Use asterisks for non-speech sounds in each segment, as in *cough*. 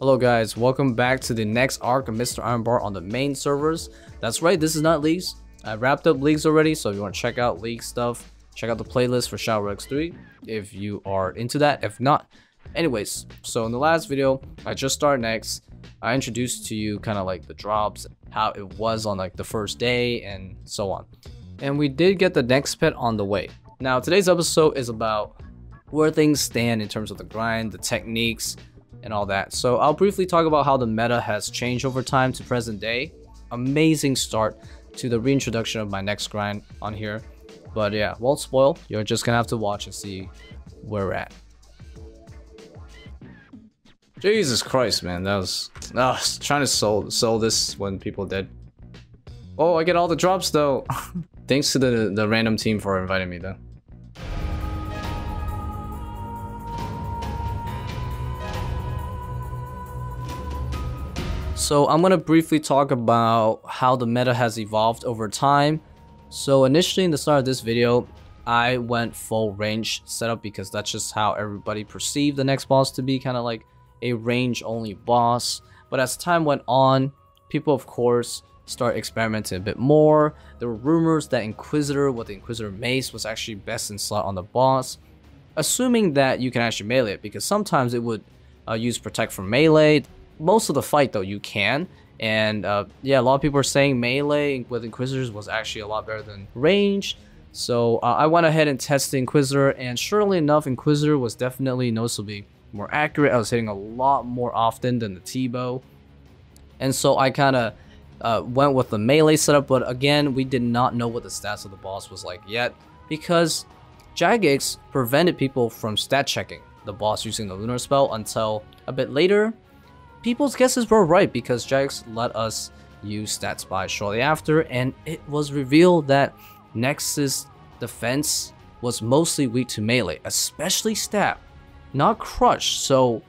Hello guys, welcome back to the next arc of Mr. Ironbar on the main servers. That's right, this is not leagues. I wrapped up leagues already, so if you want to check out league stuff, check out the playlist for Shadow X3 if you are into that. If not, anyways, so in the last video, I just started Nex. I introduced to you kind of like the drops, how it was on like the first day and so on. And we did get the Nex pet on the way. Now today's episode is about where things stand in terms of the grind, the techniques, and all that. So I'll briefly talk about how the meta has changed over time to present day. Amazing start to the reintroduction of my Nex grind on here. But yeah, won't spoil. You're just gonna have to watch and see where we're at. Jesus Christ, man, that was, was trying to sell sell this when people did. Oh, I get all the drops though. *laughs* Thanks to the the random team for inviting me though. So I'm going to briefly talk about how the meta has evolved over time. So initially in the start of this video, I went full range setup because that's just how everybody perceived the Nex boss to be kind of like a range only boss. But as time went on, people of course start experimenting a bit more. There were rumors that Inquisitor with the Inquisitor Mace was actually best in slot on the boss. Assuming that you can actually melee it because sometimes it would uh, use protect from melee most of the fight though you can. And uh, yeah a lot of people are saying melee with inquisitors was actually a lot better than range so uh, i went ahead and tested inquisitor and surely enough inquisitor was definitely noticeably more accurate. I was hitting a lot more often than the t-bow. And so i kind of uh, went with the melee setup but again we did not know what the stats of the boss was like yet because jagex prevented people from stat checking the boss using the lunar spell until a bit later people's guesses were right because Jagex let us use Stat Spy shortly after, and it was revealed that Nex's defense was mostly weak to melee, especially stab, not crush. So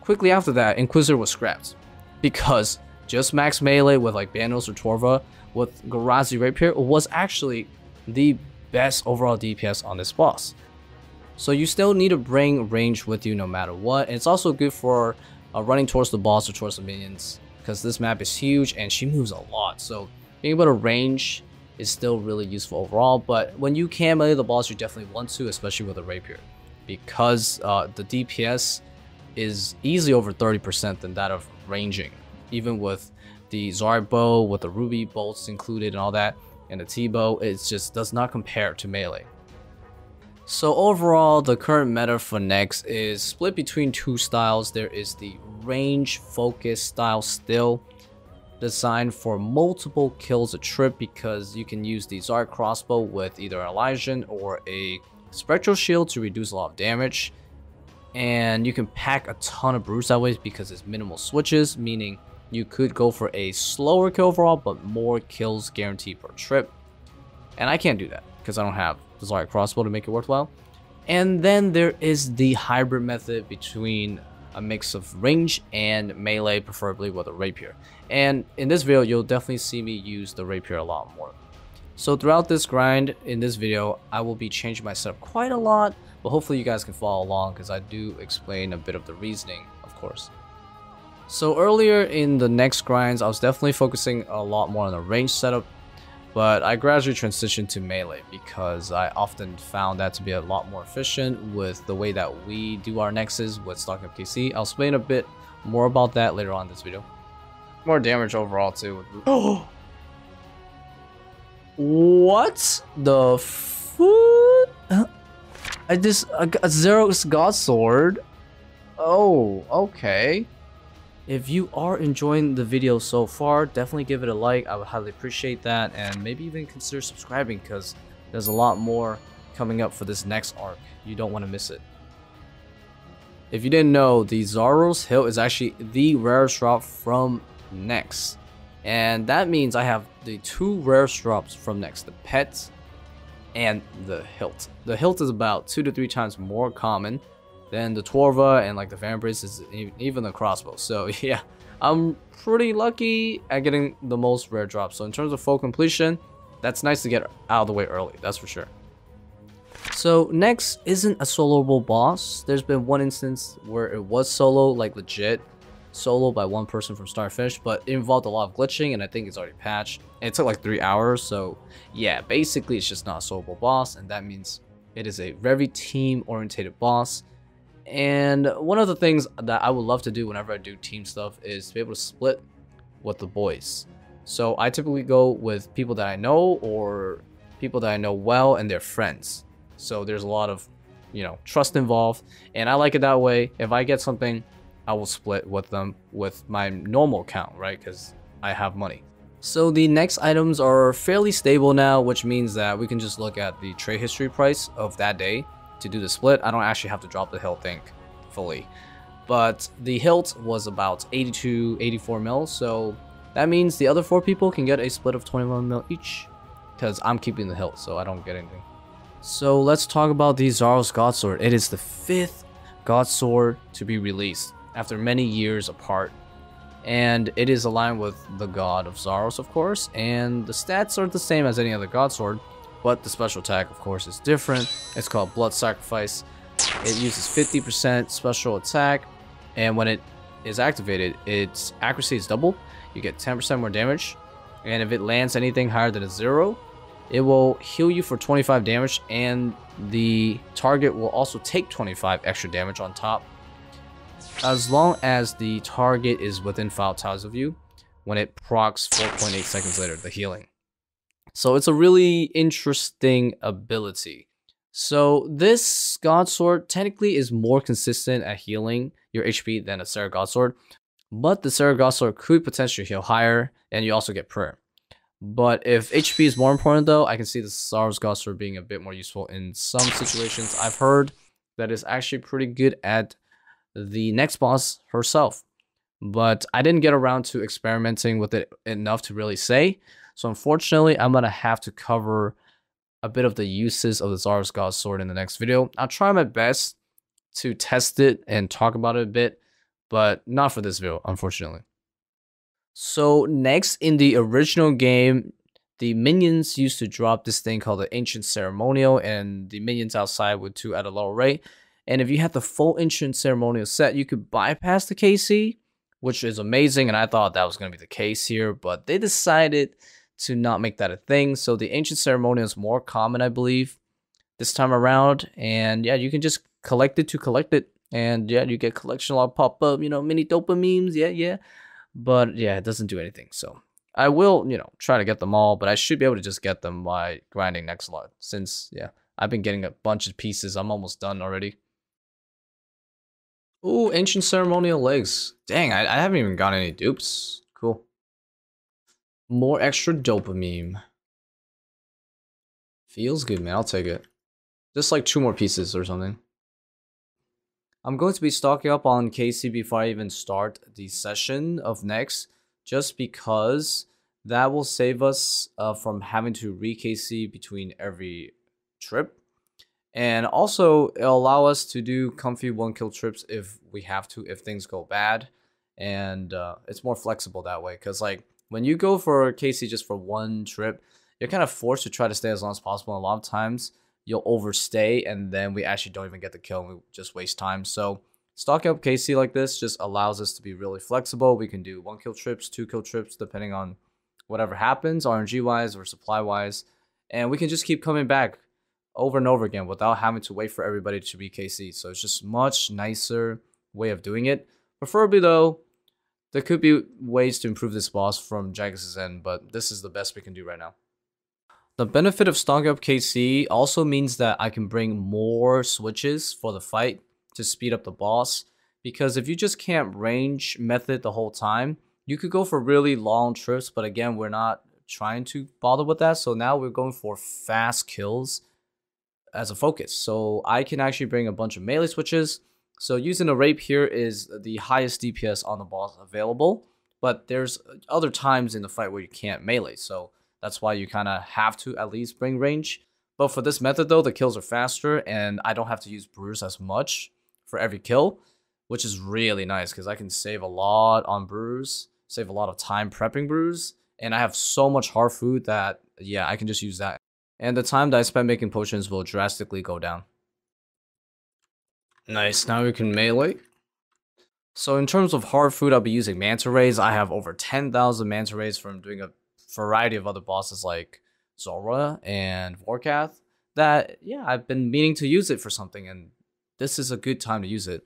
quickly after that, Inquisitor was scrapped because just max melee with like Bandos or Torva with Ghrazi Rapier was actually the best overall DPS on this boss. So you still need to bring range with you no matter what. And it's also good for uh, running towards the boss or towards the minions because this map is huge and she moves a lot. So being able to range is still really useful overall. But when you can melee the boss, you definitely want to, especially with a rapier, because uh, the DPS is easily over 30% than that of ranging, even with the Zaryte bow with the ruby bolts included and all that, and the T-bow, it just does not compare to melee. So overall, the current meta for Nex is split between two styles. There is the range focused style still, designed for multiple kills a trip because you can use the Zaryte crossbow with either Elysian or a Spectral Shield to reduce a lot of damage. And you can pack a ton of brews that way because it's minimal switches, meaning you could go for a slower kill overall, but more kills guaranteed per trip. And I can't do that because I don't have the crossbow to make it worthwhile. And then there is the hybrid method between a mix of range and melee, preferably with a rapier. And in this video, you'll definitely see me use the rapier a lot more. So throughout this grind, in this video, I will be changing my setup quite a lot, but hopefully you guys can follow along because I do explain a bit of the reasoning, of course. So earlier in the Nex grinds, I was definitely focusing a lot more on the range setup but I gradually transitioned to melee because I often found that to be a lot more efficient with the way that we do our nexus with stock FKC. I'll explain a bit more about that later on in this video. More damage overall too. Oh! *gasps* what the foot? I just a, a Zaros God Sword. Oh, okay. If you are enjoying the video so far, definitely give it a like. I would highly appreciate that. And maybe even consider subscribing because there's a lot more coming up for this next arc. You don't want to miss it. If you didn't know, the Zaros Hilt is actually the rarest drop from Nex. And that means I have the two rarest drops from Nex, the Pet and the Hilt. The Hilt is about two to three times more common then the Torva and like the Vambrace is even the crossbow. So *laughs* yeah, I'm pretty lucky at getting the most rare drops. So in terms of full completion, that's nice to get out of the way early, that's for sure. So Nex isn't a soloable boss. There's been one instance where it was solo, like legit, solo by one person from Starfish, but it involved a lot of glitching, and I think it's already patched. And it took like three hours, so yeah, basically it's just not a soloable boss, and that means it is a very team-orientated boss. And one of the things that I would love to do whenever I do team stuff is to be able to split with the boys. So I typically go with people that I know or people that I know well and their friends. So there's a lot of, you know, trust involved. And I like it that way. If I get something, I will split with them with my normal account, right? Because I have money. So the Nex items are fairly stable now, which means that we can just look at the trade history price of that day to do the split. I don't actually have to drop the hilt think fully. But the hilt was about 82, 84 mil, so that means the other four people can get a split of 21 mil each. Because I'm keeping the hilt, so I don't get anything. So let's talk about the Zaros God Sword. It is the fifth God Sword to be released after many years apart. And it is aligned with the God of Zaros, of course. And the stats are the same as any other God Sword. But the special attack, of course, is different. It's called Blood Sacrifice. It uses 50% special attack. And when it is activated, its accuracy is double. You get 10% more damage. And if it lands anything higher than a zero, it will heal you for 25 damage. And the target will also take 25 extra damage on top. As long as the target is within 5 tiles of you, when it procs 4.8 seconds later, the healing. So it's a really interesting ability. So this God Sword technically is more consistent at healing your HP than a Sara God Sword, but the Sara God Sword could potentially heal higher, and you also get prayer. But if HP is more important though, I can see the Zaros God Sword being a bit more useful in some situations. I've heard that is actually pretty good at the Nex boss herself. But I didn't get around to experimenting with it enough to really say. So unfortunately, I'm going to have to cover a bit of the uses of the Zaros God Sword in the next video. I'll try my best to test it and talk about it a bit, but not for this video, unfortunately. So next, in the original game, the minions used to drop this thing called the Ancient Ceremonial, and the minions outside would too at a lower rate. And if you had the full Ancient Ceremonial set, you could bypass the KC, which is amazing, and I thought that was going to be the case here, but they decided to not make that a thing. So the ancient ceremonial is more common, I believe, this time around. And yeah, you can just collect it to collect it. And yeah, you get collection log pop up, you know, mini dopamines. Yeah, yeah. But yeah, it doesn't do anything. So I will, you know, try to get them all, but I should be able to just get them by grinding next lot. Since, yeah, I've been getting a bunch of pieces. I'm almost done already. Ooh, ancient ceremonial legs. Dang, I, I haven't even got any dupes. More extra dopamine. Feels good, man. I'll take it. Just like two more pieces or something. I'm going to be stocking up on KC before I even start the session of Nex, just because that will save us uh, from having to re-KC between every trip. And also, it'll allow us to do comfy one kill trips if we have to, if things go bad. And uh, it's more flexible that way, because like, when you go for KC just for one trip, you're kind of forced to try to stay as long as possible. And a lot of times you'll overstay and then we actually don't even get the kill and we just waste time. So stocking up KC like this just allows us to be really flexible. We can do one kill trips, two kill trips, depending on whatever happens, RNG wise or supply wise. And we can just keep coming back over and over again without having to wait for everybody to be KC. So it's just much nicer way of doing it. Preferably though, there could be ways to improve this boss from Jagex' end, but this is the best we can do right now. The benefit of stocking up KC also means that I can bring more switches for the fight to speed up the boss. Because if you just camp range method the whole time, you could go for really long trips, but again, we're not trying to bother with that. So now we're going for fast kills as a focus. So I can actually bring a bunch of melee switches so using a rapier is the highest DPS on the boss available, but there's other times in the fight where you can't melee, so that's why you kind of have to at least bring range. But for this method though, the kills are faster and I don't have to use brews as much for every kill, which is really nice because I can save a lot on brews, save a lot of time prepping brews, and I have so much hard food that, yeah, I can just use that. And the time that I spend making potions will drastically go down. Nice, now we can melee. So in terms of hard food, I'll be using Manta Rays. I have over 10,000 Manta Rays from doing a variety of other bosses like Zulrah and Vorkath that, yeah, I've been meaning to use it for something, and this is a good time to use it.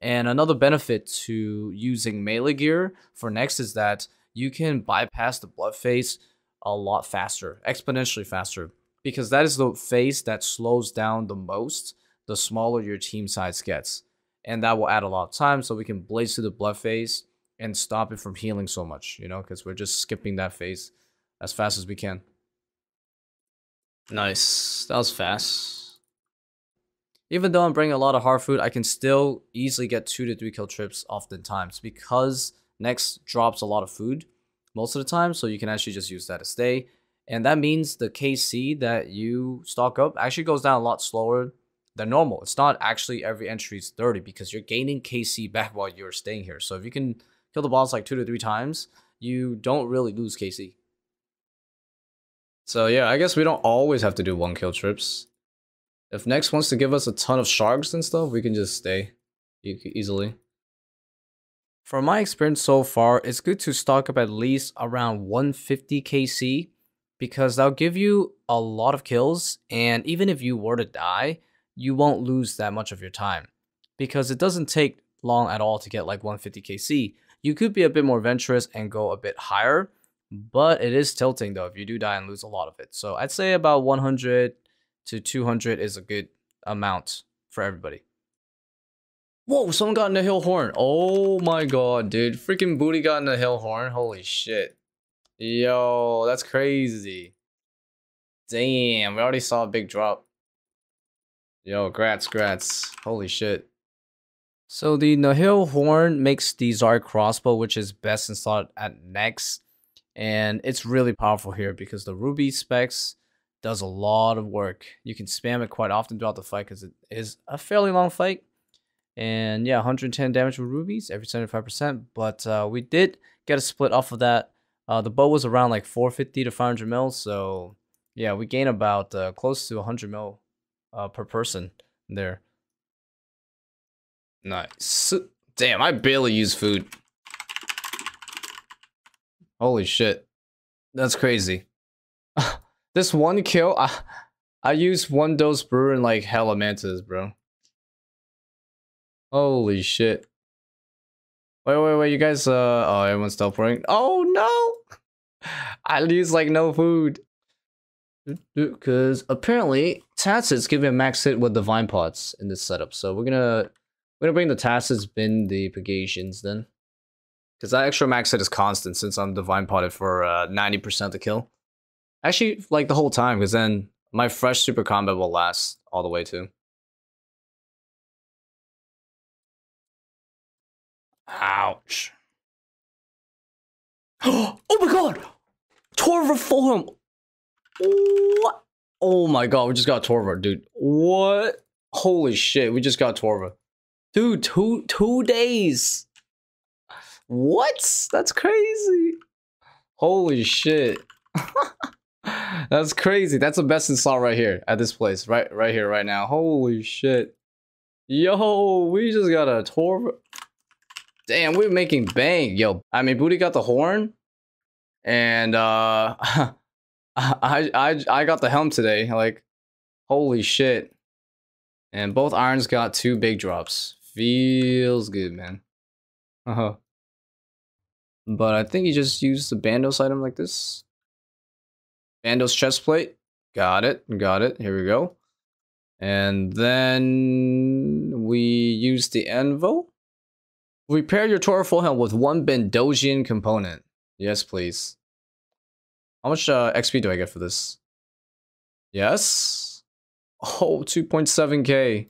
And another benefit to using melee gear for Nex is that you can bypass the blood phase a lot faster, exponentially faster, because that is the phase that slows down the most the smaller your team size gets. And that will add a lot of time so we can blaze through the blood phase and stop it from healing so much, you know, because we're just skipping that phase as fast as we can. Nice. That was fast. Even though I'm bringing a lot of hard food, I can still easily get 2 to 3 kill trips oftentimes because Nex drops a lot of food most of the time, so you can actually just use that to stay. And that means the KC that you stock up actually goes down a lot slower than normal. It's not actually every entry is 30 because you're gaining KC back *laughs* while you're staying here. So if you can kill the boss like two to three times, you don't really lose KC. So yeah, I guess we don't always have to do one kill trips. If Nex wants to give us a ton of sharks and stuff, we can just stay easily. From my experience so far, it's good to stock up at least around 150 KC because that'll give you a lot of kills and even if you were to die, you won't lose that much of your time because it doesn't take long at all to get like 150 KC. You could be a bit more adventurous and go a bit higher, but it is tilting though if you do die and lose a lot of it. So I'd say about 100 to 200 is a good amount for everybody. Whoa, someone got a Nihil horn. Oh my god, dude. Freaking booty got a Nihil horn. Holy shit. Yo, that's crazy. Damn, we already saw a big drop. Yo, grats, grats. Holy shit. So the Nihil Horn makes the Zaryte crossbow, which is best in slot at Nex. And it's really powerful here because the Ruby specs does a lot of work. You can spam it quite often throughout the fight because it is a fairly long fight. And yeah, 110 damage with rubies every 75%. But uh, we did get a split off of that. Uh, the bow was around like 450 to 500 mil. So yeah, we gain about uh, close to 100 mil uh, per person there. Nice. Damn, I barely use food. Holy shit. That's crazy. *laughs* this one kill, I, I used one dose brew and like hella mantas, bro. Holy shit. Wait, wait, wait, you guys, uh, oh, everyone's teleporting. Oh no! *laughs* I use like no food. Because apparently, tassets give me a max hit with the Vine Pots in this setup. So we're gonna, we're gonna bring the tassets bin the Pagations then. Because that extra max hit is constant since I'm Divine Potted for 90% uh, to kill. Actually, like the whole time, because then my fresh super combat will last all the way too. Ouch. *gasps* oh my god! Torva full helm! What? Oh my god, we just got Torva, dude. What? Holy shit, we just got Torva. Dude, two two days. What? That's crazy. Holy shit. *laughs* That's crazy. That's the best install right here at this place. Right right here, right now. Holy shit. Yo, we just got a Torva. Damn, we're making bang. Yo, I mean, Booty got the horn. And uh *laughs* I I I got the helm today. Like, holy shit. And both irons got two big drops. Feels good, man. Uh-huh. But I think he just used the Bandos item like this. Bandos chest plate. Got it. Got it. Here we go. And then we use the Anvil. Repair your Torva full helm with one Bandosian component. Yes, please. How much uh, XP do I get for this? Yes. Oh, 2.7k.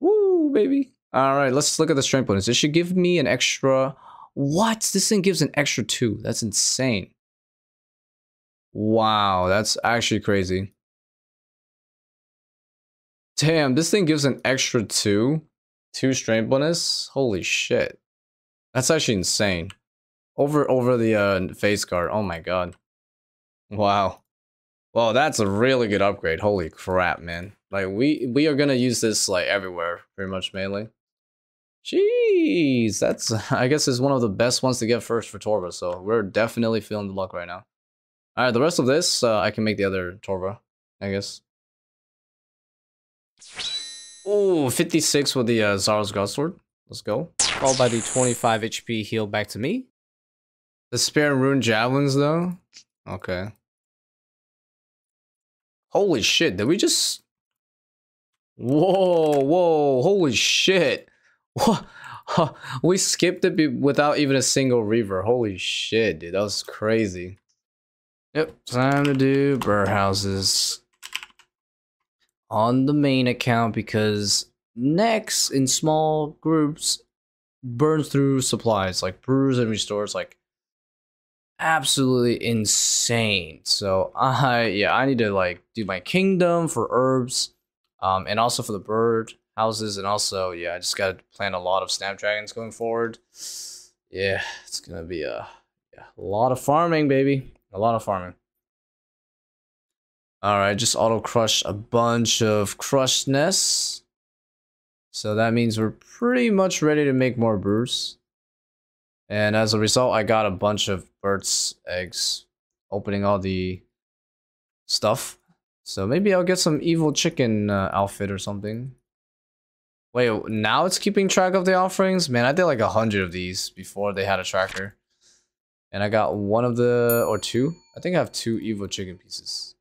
Woo, baby. All right, let's look at the strength bonus. It should give me an extra... What? This thing gives an extra two. That's insane. Wow, that's actually crazy. Damn, this thing gives an extra two. Two strength bonus? Holy shit. That's actually insane. Over over the uh, face guard. Oh my god. Wow. Well, that's a really good upgrade. Holy crap, man. Like we we are gonna use this like everywhere, pretty much mainly. Jeez, that's *laughs* I guess is one of the best ones to get first for Torva. So we're definitely feeling the luck right now. All right, the rest of this uh, I can make the other Torva, I guess. Oh, 56 with the uh, Zaros Godsword. Let's go. Followed by the 25 HP heal back to me. The Spare Rune Javelins, though? Okay. Holy shit, did we just... Whoa, whoa, holy shit. *laughs* We skipped it without even a single reaver. Holy shit, dude, that was crazy. Yep, time to do bird houses on the main account because next in small groups burns through supplies like brews and restores like absolutely insane so i yeah i need to like do my kingdom for herbs um and also for the bird houses and also yeah i just gotta plant a lot of snapdragons going forward yeah it's gonna be a, yeah, a lot of farming baby a lot of farming all right, just auto crush a bunch of crushed nests. So that means we're pretty much ready to make more brews. And as a result, I got a bunch of bird's eggs, opening all the stuff. So maybe I'll get some evil chicken uh, outfit or something. Wait, now it's keeping track of the offerings? Man, I did like a hundred of these before they had a tracker. And I got one of the, or two? I think I have two evil chicken pieces.